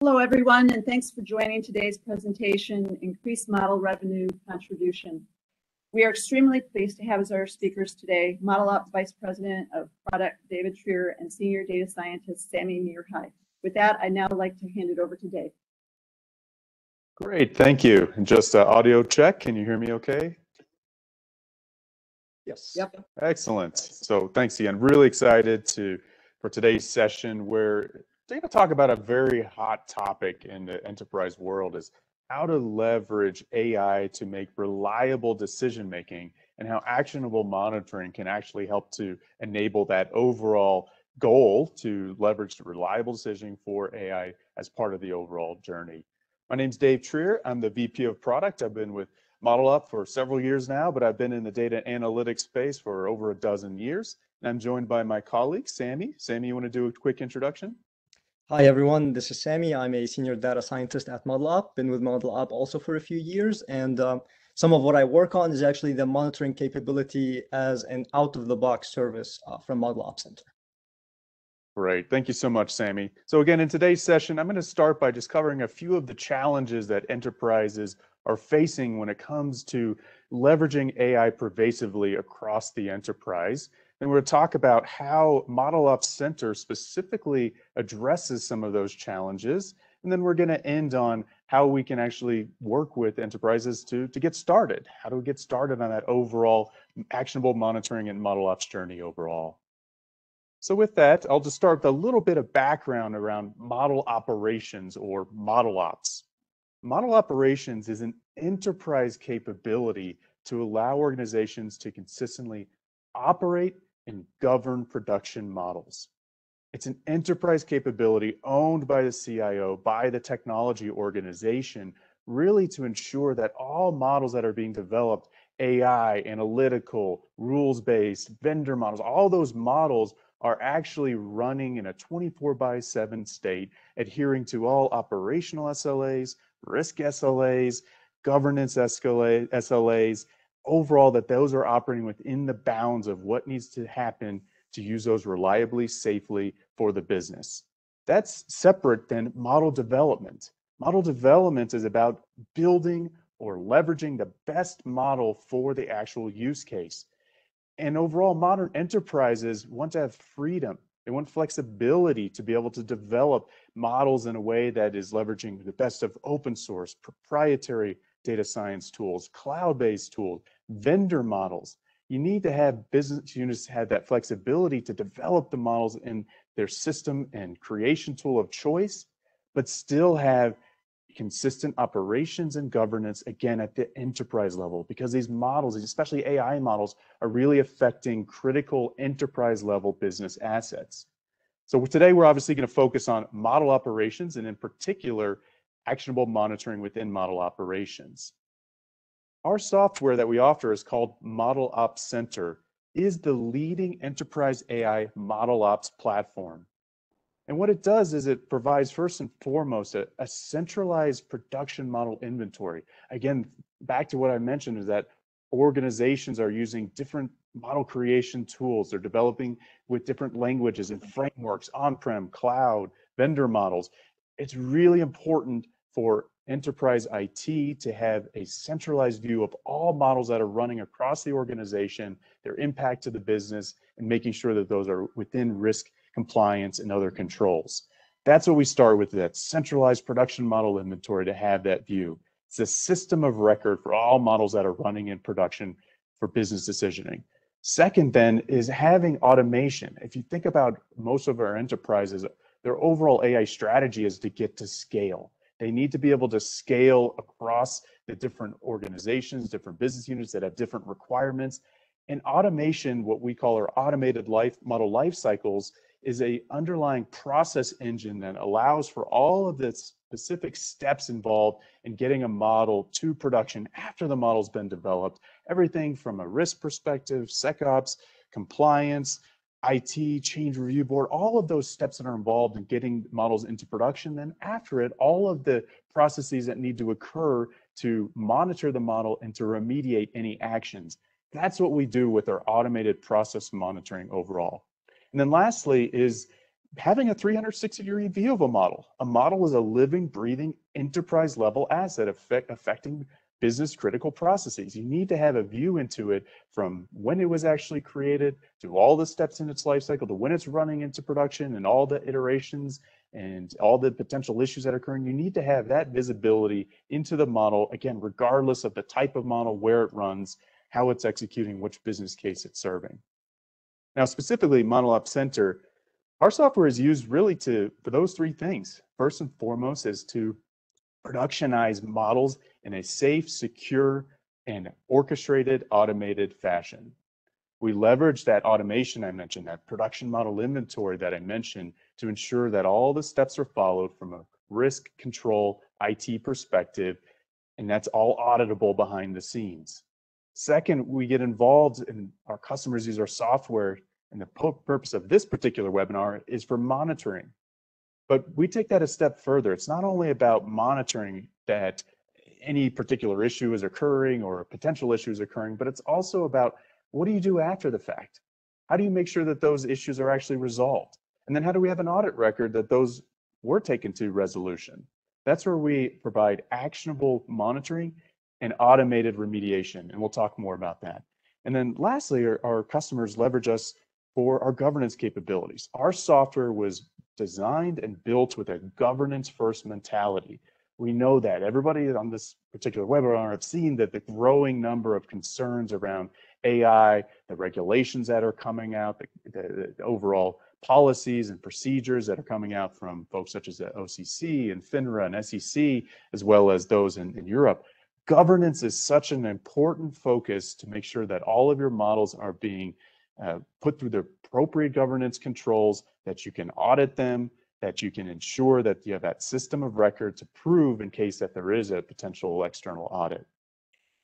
Hello, everyone, and thanks for joining today's presentation, Increased Model Revenue Contribution. We are extremely pleased to have as our speakers today, ModelOp's Vice President of Product, David Trier, and Senior Data Scientist, Sami Merhi. With that, I'd now like to hand it over to Dave. Great, thank you. And just uh, audio check, can you hear me okay? Yes. Yep. Excellent. So thanks again. Really excited to for today's session where to talk about a very hot topic in the enterprise world is how to leverage AI to make reliable decision making and how actionable monitoring can actually help to enable that overall goal to leverage the reliable decisioning for AI as part of the overall journey. My name's Dave Trier. I'm the VP of Product. I've been with ModelOp for several years now, but I've been in the data analytics space for over a dozen years. And I'm joined by my colleague, Sami. Sami, you want to do a quick introduction? Hi everyone, this is Sami. I'm a senior data scientist at ModelOp. Been with ModelOp also for a few years, and um, some of what I work on is actually the monitoring capability as an out-of-the-box service uh, from ModelOp Center. Great, thank you so much, Sami. So again, in today's session, I'm going to start by just covering a few of the challenges that enterprises are facing when it comes to leveraging AI pervasively across the enterprise. And we're going to talk about how Model Ops Center specifically addresses some of those challenges. And then we're going to end on how we can actually work with enterprises to, to get started. How do we get started on that overall actionable monitoring and model ops journey overall? So with that, I'll just start with a little bit of background around model operations or model ops. Model operations is an enterprise capability to allow organizations to consistently operate and govern production models. It's an enterprise capability owned by the CIO, by the technology organization, really to ensure that all models that are being developed, AI, analytical, rules-based, vendor models, all those models are actually running in a 24 by 7 state, adhering to all operational SLAs, risk SLAs, governance SLAs, overall that those are operating within the bounds of what needs to happen to use those reliably, safely for the business. That's separate than model development. Model development is about building or leveraging the best model for the actual use case. And overall, modern enterprises want to have freedom. They want flexibility to be able to develop models in a way that is leveraging the best of open source, proprietary data science tools, cloud-based tools, vendor models. You need to have business units have that flexibility to develop the models in their system and creation tool of choice, but still have consistent operations and governance again at the enterprise level because these models especially ai models are really affecting critical enterprise level business assets so today we're obviously going to focus on model operations and in particular actionable monitoring within model operations. Our software that we offer is called Model Ops Center, is the leading enterprise AI model ops platform. And what it does is it provides first and foremost a, a, centralized production model inventory. Again, back to what I mentioned is that organizations are using different model creation tools. They're developing with different languages and frameworks, on-prem, cloud, vendor models. It's really important for enterprise IT to have a centralized view of all models that are running across the organization, their impact to the business, and making sure that those are within risk compliance and other controls. That's what we start with that centralized production model inventory to have that view. It's a system of record for all models that are running in production for business decisioning. Second, then, is having automation. If you think about most of our enterprises, their overall AI strategy is to get to scale. They need to be able to scale across the different organizations, different business units that have different requirements. And automation, what we call our automated life model life cycles, is a underlying process engine that allows for all of the specific steps involved in getting a model to production after the model's been developed. Everything from a risk perspective, SecOps, compliance, IT, change review board, all of those steps that are involved in getting models into production. Then after it, all of the processes that need to occur to monitor the model and to remediate any actions. That's what we do with our automated process monitoring overall. And then lastly is having a 360 degree view of a model. A model is a living, breathing, enterprise level asset affect, affecting business critical processes. You need to have a view into it from when it was actually created to all the steps in its life cycle to when it's running into production and all the iterations and all the potential issues that are occurring. You need to have that visibility into the model, again, regardless of the type of model, where it runs, how it's executing, which business case it's serving. Now, specifically, Model Ops Center, our software is used really to for those three things. First and foremost is to productionize models in a safe, secure, and orchestrated, automated fashion. We leverage that automation I mentioned, that production model inventory that I mentioned, to ensure that all the steps are followed from a risk control IT perspective, and that's all auditable behind the scenes. Second, we get involved and our customers use our software, and the purpose of this particular webinar is for monitoring. But we take that a step further. It's not only about monitoring that any particular issue is occurring or a potential issue is occurring, but it's also about what do you do after the fact? How do you make sure that those issues are actually resolved? And then how do we have an audit record that those were taken to resolution? That's where we provide actionable monitoring and automated remediation. And we'll talk more about that. And then lastly, our, our customers leverage us for our governance capabilities. Our software was designed and built with a governance first mentality. We know that everybody on this particular webinar have seen that the growing number of concerns around AI, the regulations that are coming out, the, the, the overall policies and procedures that are coming out from folks such as the OCC and FINRA and SEC, as well as those in, in Europe. Governance is such an important focus to make sure that all of your models are being uh, put through the appropriate governance controls, that you can audit them, that you can ensure that you have that system of record to prove in case that there is a potential external audit.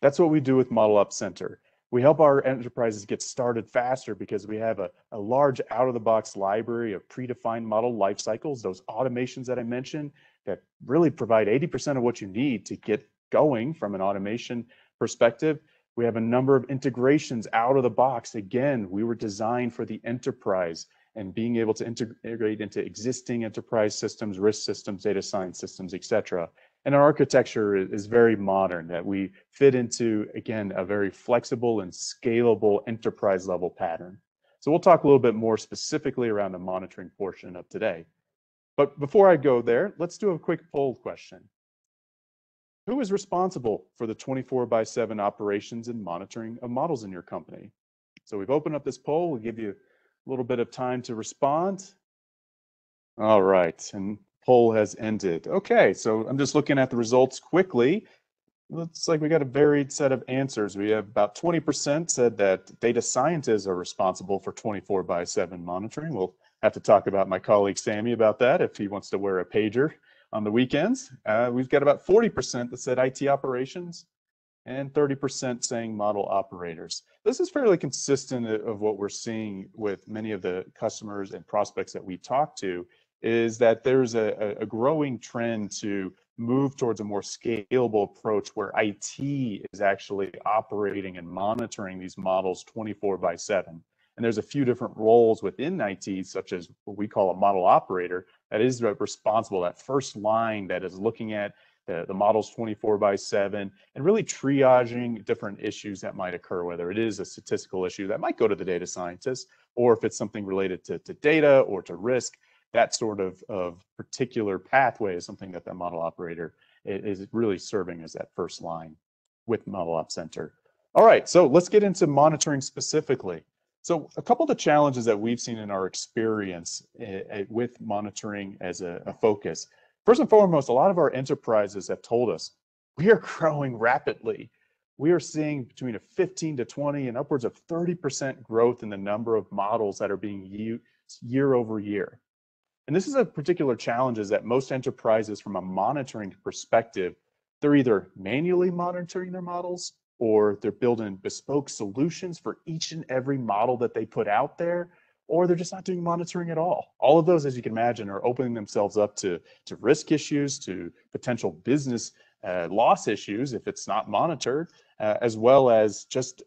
That's what we do with Model Ops Center. We help our enterprises get started faster because we have a, a large out-of-the-box library of predefined model life cycles, those automations that I mentioned that really provide 80% of what you need to get going from an automation perspective. We have a number of integrations out of the box. Again, we were designed for the enterprise and being able to integrate into existing enterprise systems, risk systems, data science systems, et cetera. And our architecture is very modern that we fit into, again, a very flexible and scalable enterprise level pattern. So we'll talk a little bit more specifically around the monitoring portion of today. But before I go there, let's do a quick poll question. Who is responsible for the 24 by 7 operations and monitoring of models in your company? So we've opened up this poll. We'll give you a little bit of time to respond. All right, and poll has ended. Okay, so I'm just looking at the results quickly. Looks like we got a varied set of answers. We have about 20% said that data scientists are responsible for 24 by 7 monitoring. We'll have to talk about my colleague Sami about that if he wants to wear a pager on the weekends. Uh, we've got about 40% that said IT operations and 30% saying model operators. This is fairly consistent of what we're seeing with many of the customers and prospects that we talk to is that there's a, a growing trend to move towards a more scalable approach where IT is actually operating and monitoring these models 24 by 7. And there's a few different roles within IT, such as what we call a model operator, that is responsible, that first line that is looking at the, the models 24 by 7 and really triaging different issues that might occur, whether it is a statistical issue that might go to the data scientist, or if it's something related to, to data or to risk, that sort of, of particular pathway is something that the model operator is really serving as that first line with Model Ops Center. All right, so let's get into monitoring specifically. So a couple of the challenges that we've seen in our experience uh, with monitoring as a focus. First and foremost, a lot of our enterprises have told us we are growing rapidly. We are seeing between a 15 to 20 and upwards of 30% growth in the number of models that are being used year over year. And this is a particular challenge is that most enterprises from a monitoring perspective, they're either manually monitoring their models or they're building bespoke solutions for each and every model that they put out there, or they're just not doing monitoring at all. All of those, as you can imagine, are opening themselves up to, to risk issues, to potential business uh, loss issues if it's not monitored, uh, as well as just,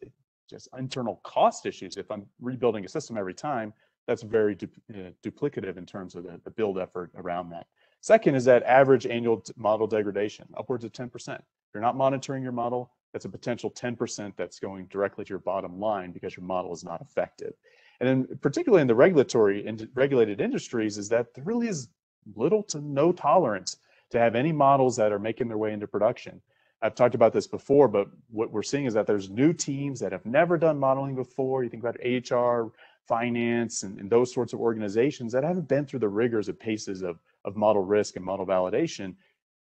just internal cost issues. If I'm rebuilding a system every time, That's very du uh, duplicative in terms of the, the build effort around that. Second is that average annual model degradation, upwards of 10%. If you're not monitoring your model, that's a potential 10% that's going directly to your bottom line because your model is not effective. And then particularly in the regulatory and regulated industries is that there really is little to no tolerance to have any models that are making their way into production. I've talked about this before, but what we're seeing is that there's new teams that have never done modeling before. You think about HR, finance, and, and those sorts of organizations that haven't been through the rigors of paces of, of model risk and model validation,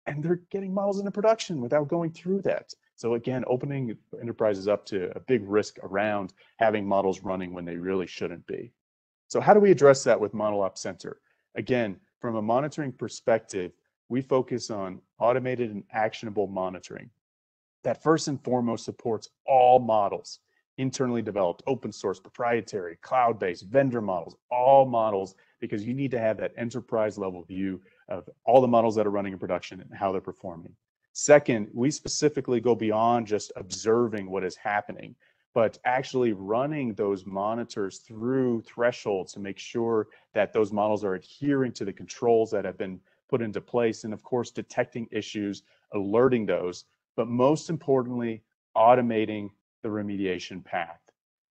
and they're getting models into production without going through that. So again, opening enterprises up to a big risk around having models running when they really shouldn't be. So how do we address that with Model Ops Center? Again, from a monitoring perspective, we focus on automated and actionable monitoring that first and foremost supports all models, internally developed, open source, proprietary, cloud-based, vendor models, all models, because you need to have that enterprise level view of all the models that are running in production and how they're performing. Second, we specifically go beyond just observing what is happening, but actually running those monitors through thresholds to make sure that those models are adhering to the controls that have been put into place. And of course, detecting issues, alerting those, but most importantly, automating the remediation path.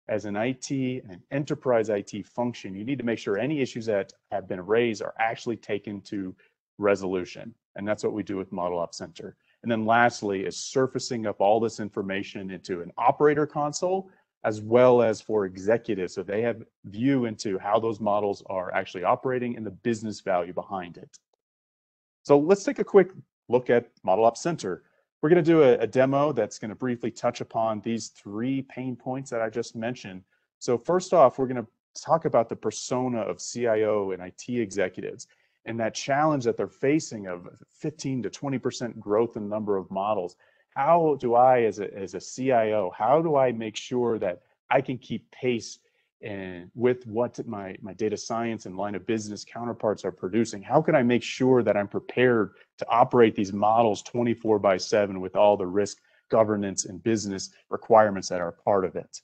As an IT, an enterprise IT function, you need to make sure any issues that have been raised are actually taken to resolution. And that's what we do with Model Ops Center. And then lastly is surfacing up all this information into an operator console, as well as for executives. So they have view into how those models are actually operating and the business value behind it. So let's take a quick look at Model Ops Center. We're going to do a, a demo that's going to briefly touch upon these three pain points that I just mentioned. So first off, we're going to talk about the persona of CIO and IT executives and that challenge that they're facing of 15 to 20% growth in number of models. How do I, as a, as a CIO, how do I make sure that I can keep pace and with what my, my data science and line of business counterparts are producing? How can I make sure that I'm prepared to operate these models 24 by 7 with all the risk, governance, and business requirements that are part of it?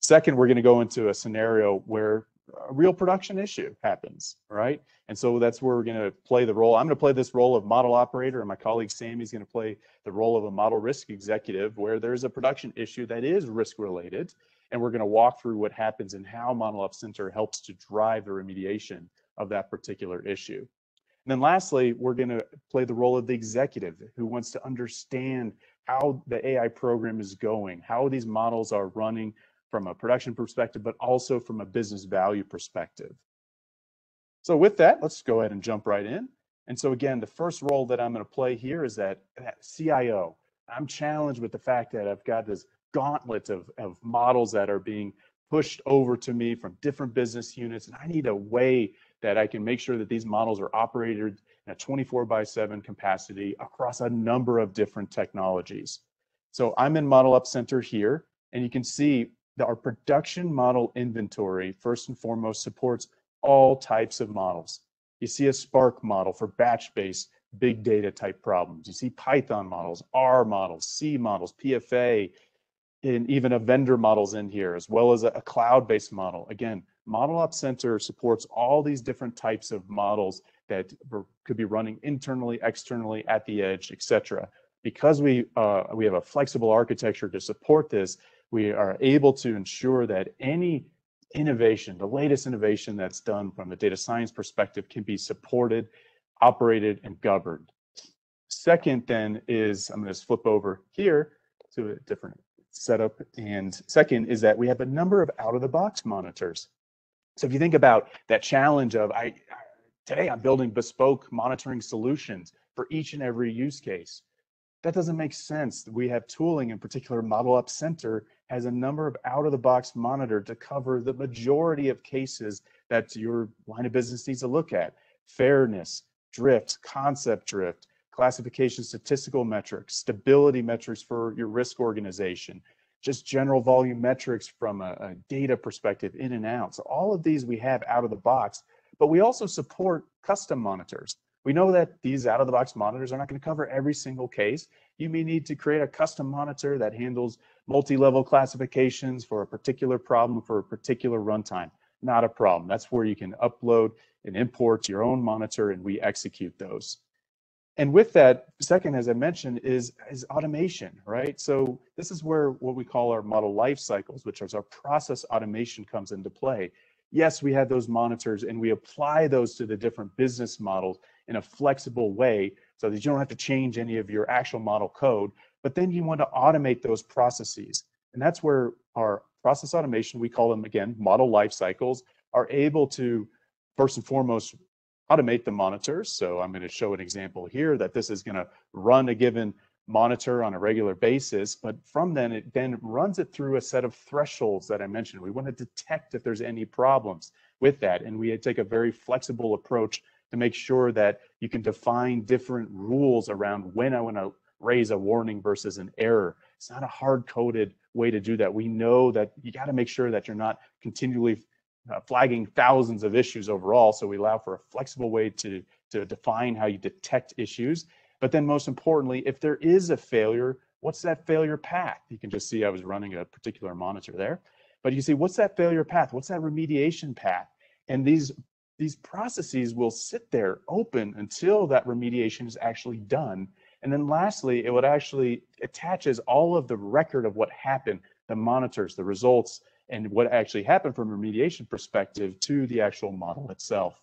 Second, we're going to go into a scenario where a real production issue happens, right? And so that's where we're going to play the role. I'm going to play this role of model operator, and my colleague Sami's going to play the role of a model risk executive where there's a production issue that is risk related. And we're going to walk through what happens and how Model Ops Center helps to drive the remediation of that particular issue. And then lastly, we're going to play the role of the executive who wants to understand how the AI program is going, how these models are running, from a production perspective, but also from a business value perspective. So with that, let's go ahead and jump right in. And so again, the first role that I'm going to play here is that, that CIO. I'm challenged with the fact that I've got this gauntlet of, of models that are being pushed over to me from different business units. And I need a way that I can make sure that these models are operated in a 24 by 7 capacity across a number of different technologies. So I'm in ModelOp Center here, and you can see our production model inventory, first and foremost, supports all types of models. You see a Spark model for batch-based big data type problems. You see Python models, R models, C models, PFA, and even a vendor models in here, as well as a, a cloud-based model. Again, Model Ops Center supports all these different types of models that could be running internally, externally, at the edge, etc. Because we uh, we have a flexible architecture to support this, we are able to ensure that any innovation, the latest innovation that's done from a data science perspective can be supported, operated, and governed. Second then is, I'm gonna flip over here to a different setup. And second is that we have a number of out-of-the-box monitors. So if you think about that challenge of, I today I'm building bespoke monitoring solutions for each and every use case. That doesn't make sense. We have tooling, in particular Model Ops Center, has a number of out-of-the-box monitor to cover the majority of cases that your line of business needs to look at. Fairness, drift, concept drift, classification statistical metrics, stability metrics for your risk organization, just general volume metrics from a, a, data perspective in and out. So all of these we have out of the box, but we also support custom monitors. We know that these out of the box monitors are not going to cover every single case. You may need to create a custom monitor that handles multi-level classifications for a particular problem for a particular runtime. not a problem. That's where you can upload and import your own monitor and we execute those. And with that, second, as I mentioned, is, is automation, right? So this is where what we call our model life cycles, which is our process automation comes into play. Yes, we have those monitors and we apply those to the different business models in a flexible way so that you don't have to change any of your actual model code, but then you want to automate those processes. And that's where our process automation, we call them again, model life cycles, are able to first and foremost automate the monitors. So I'm going to show an example here that this is going to run a given monitor on a regular basis, but from then it then runs it through a set of thresholds that I mentioned. We want to detect if there's any problems with that. And we take a very flexible approach to make sure that you can define different rules around when I want to raise a warning versus an error. It's not a hard coded way to do that. We know that you got to make sure that you're not continually uh, flagging thousands of issues overall. So we allow for a flexible way to, to define how you detect issues. But then most importantly, if there is a failure, what's that failure path? You can just see I was running a particular monitor there. But you see, what's that failure path? What's that remediation path? And these these processes will sit there open until that remediation is actually done. And then lastly, it would actually attaches all of the record of what happened, the monitors, the results, and what actually happened from a remediation perspective to the actual model itself.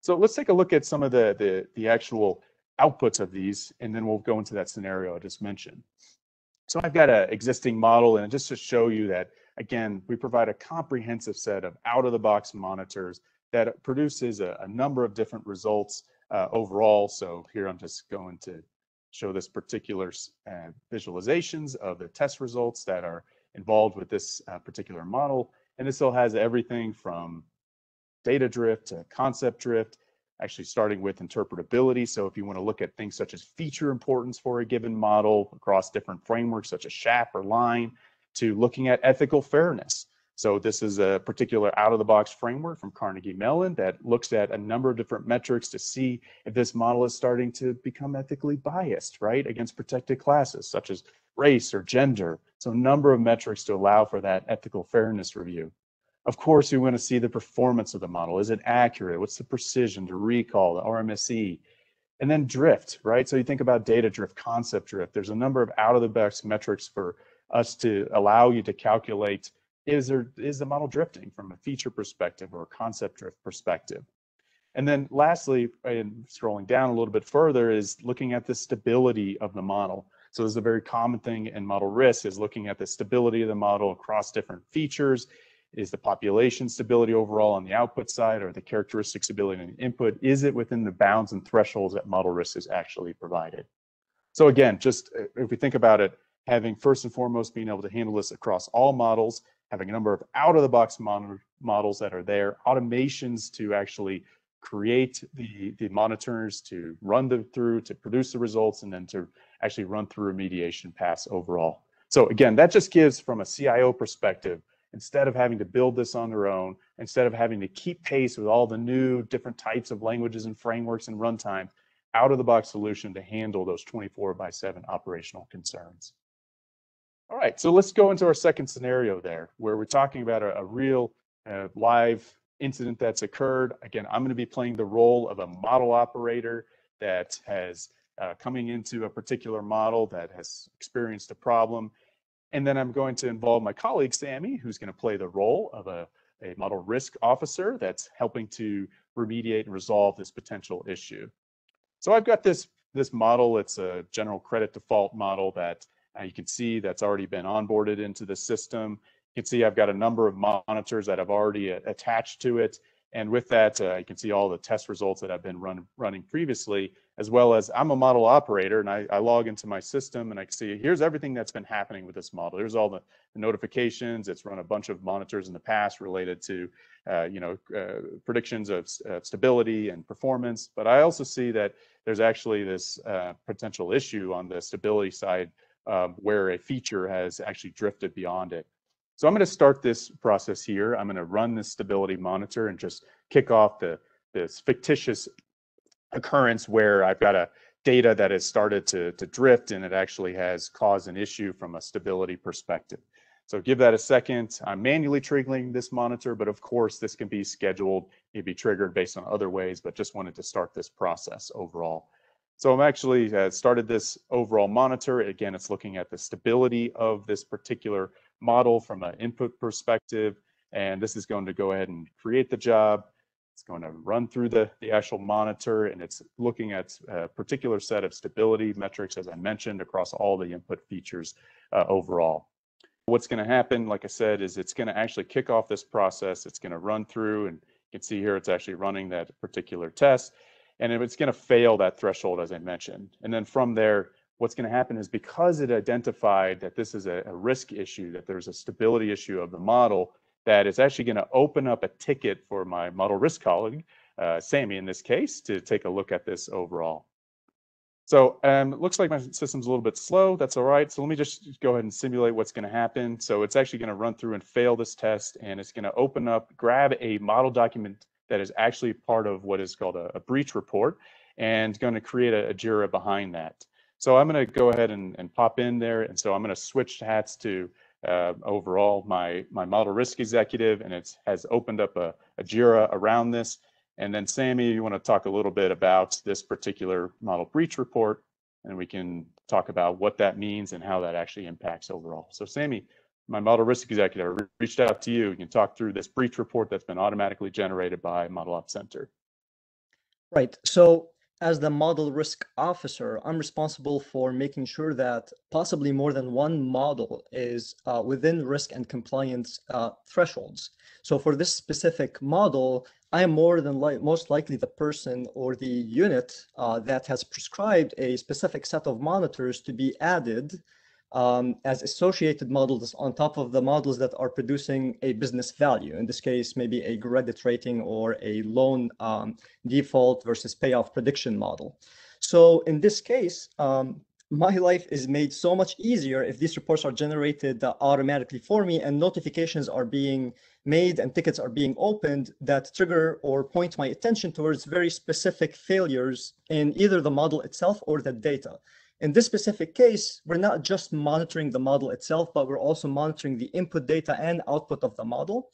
So let's take a look at some of the, the, the actual outputs of these, and then we'll go into that scenario I just mentioned. So I've got an existing model, and just to show you that, again, we provide a comprehensive set of out-of-the-box monitors that produces a, a, number of different results uh, overall. So here I'm just going to show this particular uh, visualizations of the test results that are involved with this uh, particular model. And this still has everything from data drift to concept drift, actually starting with interpretability. So if you want to look at things such as feature importance for a given model across different frameworks such as SHAP or LIME, to looking at ethical fairness. So this is a particular out-of-the-box framework from Carnegie Mellon that looks at a number of different metrics to see if this model is starting to become ethically biased, right, against protected classes such as race or gender. So a number of metrics to allow for that ethical fairness review. Of course, we want to see the performance of the model. Is it accurate? What's the precision, the recall, the RMSE? And then drift, right? So you think about data drift, concept drift. There's a number of out-of-the-box metrics for us to allow you to calculate is there is the model drifting from a feature perspective or a concept drift perspective. And then lastly, and scrolling down a little bit further, is looking at the stability of the model. So this is a very common thing in model risk is looking at the stability of the model across different features. Is the population stability overall on the output side or the characteristic stability in the input? Is it within the bounds and thresholds that model risk is actually provided? So again, just uh, if we think about it, having first and foremost being able to handle this across all models, having a number of out-of-the-box models that are there, automations to actually create the, the monitors, to run them through, to produce the results, and then to actually run through remediation paths overall. So again, that just gives from a CIO perspective, instead of having to build this on their own, instead of having to keep pace with all the new different types of languages and frameworks and runtime, out of the box solution to handle those 24 by 7 operational concerns. All right, so let's go into our second scenario there, where we're talking about a, a real uh, live incident that's occurred. Again, I'm going to be playing the role of a model operator that has uh, coming into a particular model that has experienced a problem. And then I'm going to involve my colleague, Sami, who's going to play the role of a, a model risk officer that's helping to remediate and resolve this potential issue. So I've got this, this model. It's a general credit default model that uh, you can see that's already been onboarded into the system. You can see I've got a number of monitors that have already attached to it. And with that, uh, you can see all the test results that I've been run, running previously, as well as I'm a model operator and I, I, log into my system and I can see here's everything that's been happening with this model. There's all the, the notifications. It's run a bunch of monitors in the past related to, uh, you know, uh, predictions of uh, stability and performance. But I also see that there's actually this uh, potential issue on the stability side where a feature has actually drifted beyond it. So I'm going to start this process here. I'm going to run this stability monitor and just kick off the this fictitious occurrence where I've got a data that has started to, to drift and it actually has caused an issue from a stability perspective. So give that a second. I'm manually triggering this monitor, but of course this can be scheduled, it be triggered based on other ways, but just wanted to start this process overall. So I'm actually uh, started this overall monitor. Again, it's looking at the stability of this particular model from an input perspective. And this is going to go ahead and create the job. It's going to run through the, the actual monitor and it's looking at a particular set of stability metrics, as I mentioned, across all the input features uh, overall. What's going to happen, like I said, is it's going to actually kick off this process. It's going to run through and you can see here it's actually running that particular test and it's going to fail that threshold, as I mentioned. And then from there, what's going to happen is because it identified that this is a, a risk issue, that there's a stability issue of the model, that it's actually going to open up a ticket for my model risk colleague, uh, Sami in this case, to take a look at this overall. So um, it looks like my system's a little bit slow. That's all right. So let me just go ahead and simulate what's going to happen. So it's actually going to run through and fail this test, and it's going to open up, grab a model document that is actually part of what is called a, a breach report, and going to create a, a JIRA behind that. So I'm going to go ahead and, and pop in there, and so I'm going to switch hats to uh, overall my my model risk executive, and it has opened up a, a JIRA around this. And then Sami, you want to talk a little bit about this particular model breach report, and we can talk about what that means and how that actually impacts overall. So Sami, my model risk executive reached out to you. You can talk through this breach report that's been automatically generated by Model Ops Center. Right. So as the model risk officer, I'm responsible for making sure that possibly more than one model is uh, within risk and compliance uh, thresholds. So for this specific model, I am more than li most likely the person or the unit uh, that has prescribed a specific set of monitors to be added um, as associated models on top of the models that are producing a business value. In this case, maybe a credit rating or a loan um, default versus payoff prediction model. So in this case, um, my life is made so much easier if these reports are generated uh, automatically for me and notifications are being made and tickets are being opened that trigger or point my attention towards very specific failures in either the model itself or the data. In this specific case, we're not just monitoring the model itself, but we're also monitoring the input data and output of the model.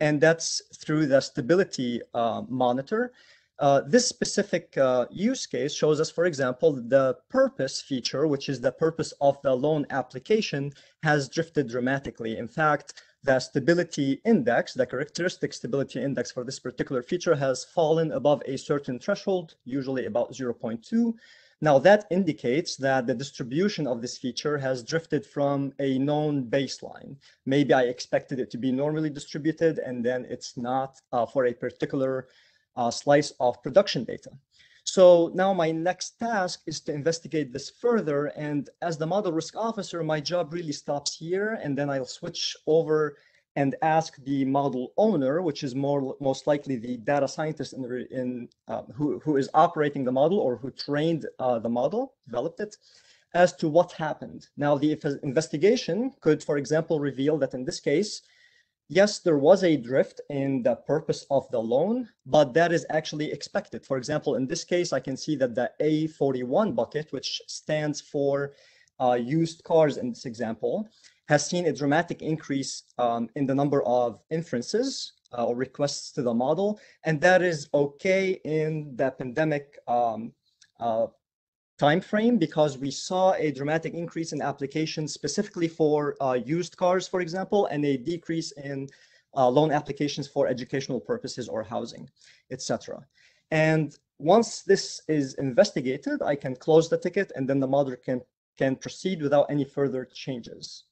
And that's through the stability uh, monitor. Uh, this specific uh, use case shows us, for example, the purpose feature, which is the purpose of the loan application, has drifted dramatically. In fact, the stability index, the characteristic stability index for this particular feature has fallen above a certain threshold, usually about 0.2. Now that indicates that the distribution of this feature has drifted from a known baseline. Maybe I expected it to be normally distributed and then it's not uh, for a particular uh, slice of production data. So now my next task is to investigate this further. And as the model risk officer, my job really stops here. And then I'll switch over and ask the model owner, which is more most likely the data scientist in, in uh, who, who is operating the model or who trained uh, the model, developed it, as to what happened. Now, the investigation could, for example, reveal that in this case, yes, there was a drift in the purpose of the loan, but that is actually expected. For example, in this case, I can see that the A41 bucket, which stands for uh, used cars in this example, has seen a dramatic increase um, in the number of inferences uh, or requests to the model. And that is okay in the pandemic um, uh, time frame because we saw a dramatic increase in applications specifically for uh, used cars, for example, and a decrease in uh, loan applications for educational purposes or housing, etc. And once this is investigated, I can close the ticket and then the model can, can proceed without any further changes.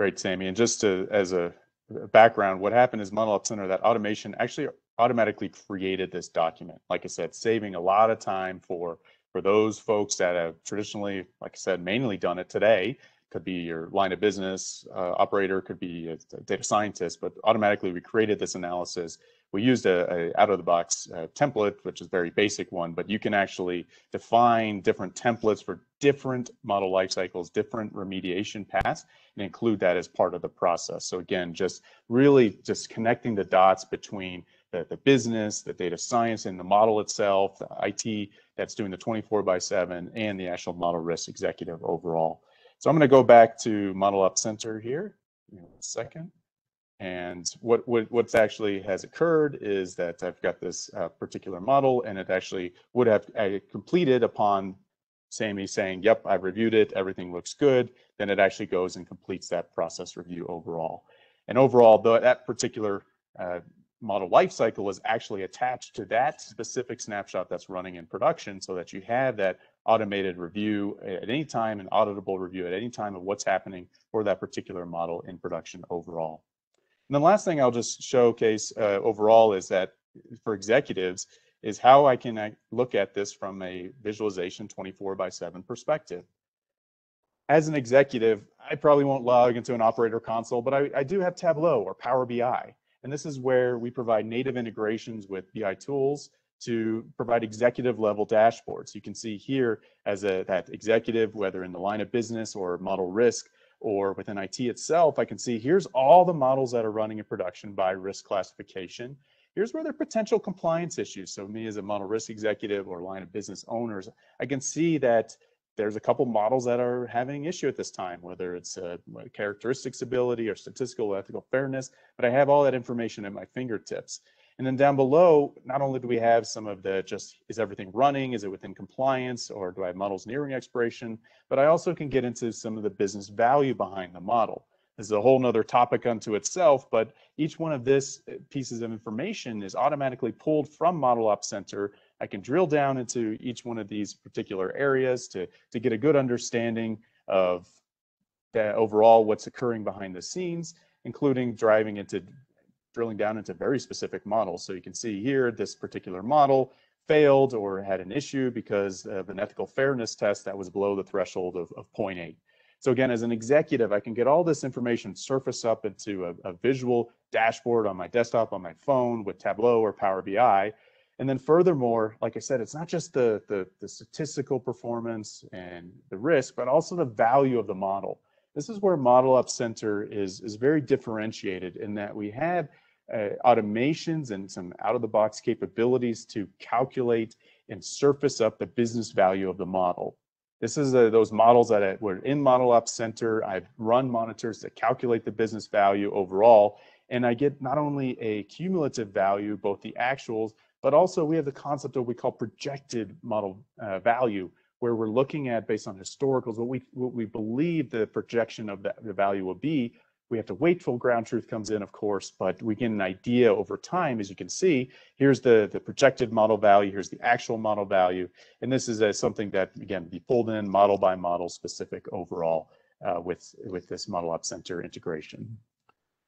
Great, Sami. And just to, as a background, what happened is Model Center, that automation actually automatically created this document. Like I said, saving a lot of time for for those folks that have traditionally, like I said, mainly done it today. Could be your line of business uh, operator, could be a data scientist, but automatically we created this analysis we used a, a out of the box uh, template, which is a very basic one, but you can actually define different templates for different model life cycles, different remediation paths, and include that as part of the process. So again, just really just connecting the dots between the, the business, the data science and the model itself, the IT that's doing the 24 by seven and the actual model risk executive overall. So I'm going to go back to ModelOp Center here in a second. And what, what what's actually has occurred is that I've got this uh, particular model and it actually would have completed upon Sami saying, yep, I've reviewed it, everything looks good. Then it actually goes and completes that process review overall. And overall, the, that particular uh, model lifecycle is actually attached to that specific snapshot that's running in production so that you have that automated review at any time, an auditable review at any time of what's happening for that particular model in production overall. And the last thing I'll just showcase uh, overall is that for executives is how I can uh, look at this from a visualization 24 by 7 perspective. As an executive, I probably won't log into an operator console, but I, I do have Tableau or Power BI. And this is where we provide native integrations with BI tools to provide executive level dashboards. You can see here as a that executive, whether in the line of business or model risk or within IT itself, I can see here's all the models that are running in production by risk classification. Here's where there are potential compliance issues. So me as a model risk executive or line of business owners, I can see that there's a couple models that are having issue at this time, whether it's uh, a characteristics ability or statistical ethical fairness, but I have all that information at my fingertips. And then down below, not only do we have some of the just, is everything running? Is it within compliance? Or do I have models nearing expiration? But I also can get into some of the business value behind the model. This is a whole nother topic unto itself, but each one of this uh, pieces of information is automatically pulled from Model Ops Center I can drill down into each one of these particular areas to, to get a good understanding of that overall what's occurring behind the scenes, including driving into drilling down into very specific models. So you can see here, this particular model failed or had an issue because of an ethical fairness test that was below the threshold of, of 0.8. So again, as an executive, I can get all this information surface up into a, a visual dashboard on my desktop, on my phone with Tableau or Power BI, and then furthermore, like I said, it's not just the, the, the, statistical performance and the risk, but also the value of the model. This is where ModelOp Center is, is very differentiated in that we have uh, automations and some out-of-the-box capabilities to calculate and surface up the business value of the model. This is uh, those models that were in ModelOp Center. I've run monitors that calculate the business value overall, and I get not only a cumulative value, both the actuals, but also we have the concept of what we call projected model uh, value, where we're looking at based on historicals, what we what we believe the projection of the, the value will be. We have to wait till ground truth comes in, of course, but we get an idea over time, as you can see. Here's the, the projected model value, here's the actual model value. And this is a, something that, again, be pulled in model by model specific overall uh, with, with this Model Ops Center integration.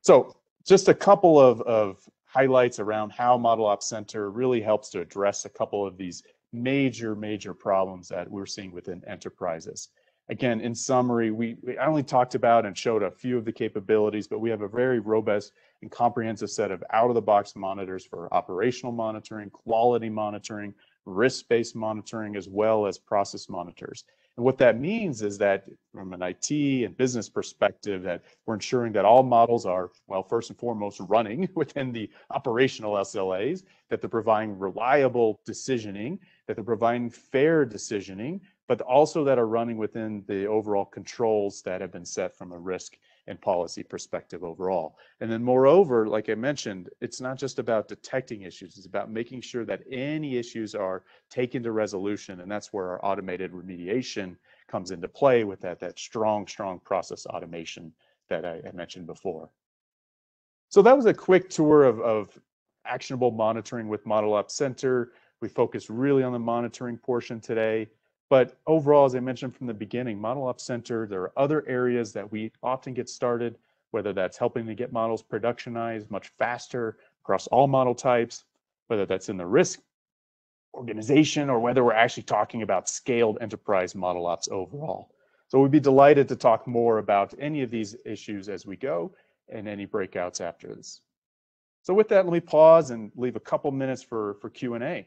So just a couple of, of highlights around how Model Ops Center really helps to address a couple of these major, major problems that we're seeing within enterprises. Again, in summary, we, we I only talked about and showed a few of the capabilities, but we have a very robust and comprehensive set of out-of-the-box monitors for operational monitoring, quality monitoring, risk-based monitoring, as well as process monitors. And what that means is that from an IT and business perspective, that we're ensuring that all models are, well, first and foremost, running within the operational SLAs, that they're providing reliable decisioning, that they're providing fair decisioning, but also that are running within the overall controls that have been set from a risk and policy perspective overall. And then moreover, like I mentioned, it's not just about detecting issues, it's about making sure that any issues are taken to resolution. And that's where our automated remediation comes into play with that, that strong, strong process automation that I, I mentioned before. So that was a quick tour of, of actionable monitoring with Model Ops Center. We focused really on the monitoring portion today. But overall, as I mentioned from the beginning, Model Ops Center, there are other areas that we often get started, whether that's helping to get models productionized much faster across all model types, whether that's in the risk organization or whether we're actually talking about scaled enterprise model ops overall. So we'd be delighted to talk more about any of these issues as we go and any breakouts after this. So with that, let me pause and leave a couple minutes for, for Q&A.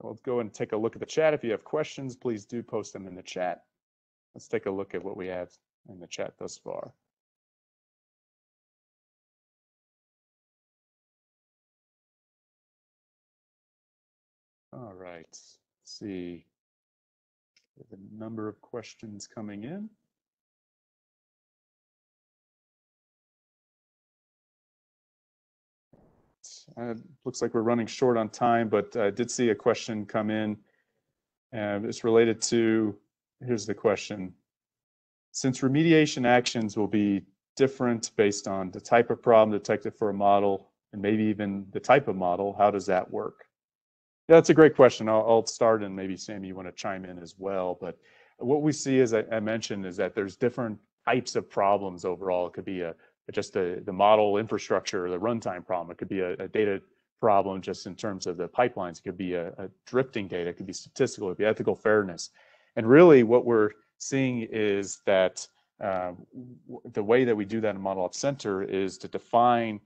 We'll go and take a look at the chat. If you have questions, please do post them in the chat. Let's take a look at what we have in the chat thus far. All right, Let's see. The number of questions coming in. Uh, looks like we're running short on time, but I did see a question come in. And it's related to, here's the question. Since remediation actions will be different based on the type of problem detected for a model and maybe even the type of model, how does that work? Yeah, that's a great question. I'll, I'll start and maybe Sami, you want to chime in as well. But what we see, as I, I mentioned, is that there's different types of problems overall. It could be a just the, the model infrastructure, the runtime problem. It could be a, a data problem just in terms of the pipelines. It could be a, a drifting data. It could be statistical. It could be ethical fairness. And really what we're seeing is that uh, the way that we do that in ModelOp Center is to define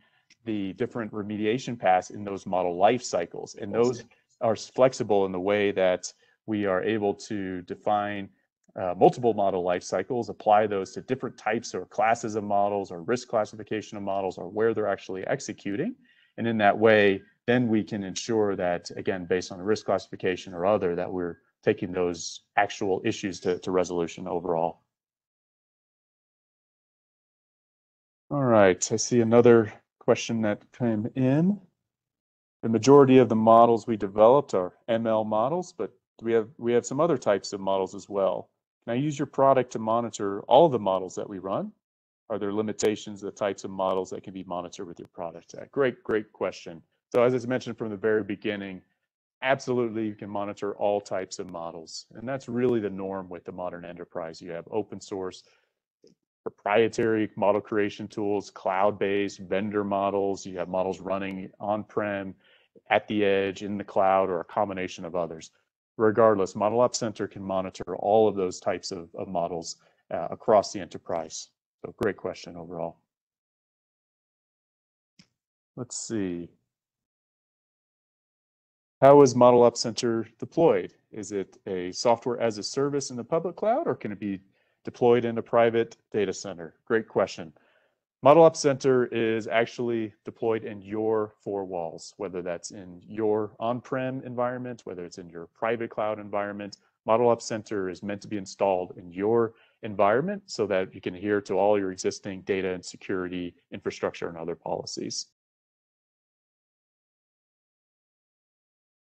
the different remediation paths in those model life cycles. And those are flexible in the way that we are able to define uh, multiple model life cycles, apply those to different types or classes of models or risk classification of models or where they're actually executing. And in that way, then we can ensure that, again, based on the risk classification or other, that we're taking those actual issues to, to resolution overall. All right, I see another question that came in. The majority of the models we developed are ML models, but we have we have some other types of models as well. I use your product to monitor all the models that we run? Are there limitations, the types of models that can be monitored with your product? Uh, great, great question. So as I mentioned from the very beginning, absolutely you can monitor all types of models. And that's really the norm with the modern enterprise. You have open source, proprietary model creation tools, cloud-based vendor models. You have models running on-prem, at the edge, in the cloud, or a combination of others regardless, ModelOp Center can monitor all of those types of, of models uh, across the enterprise. So great question overall. Let's see. How is ModelOp Center deployed? Is it a software as a service in the public cloud or can it be deployed in a private data center? Great question. ModelOp Center is actually deployed in your four walls, whether that's in your on-prem environment, whether it's in your private cloud environment. ModelOp Center is meant to be installed in your environment so that you can adhere to all your existing data and security infrastructure and other policies.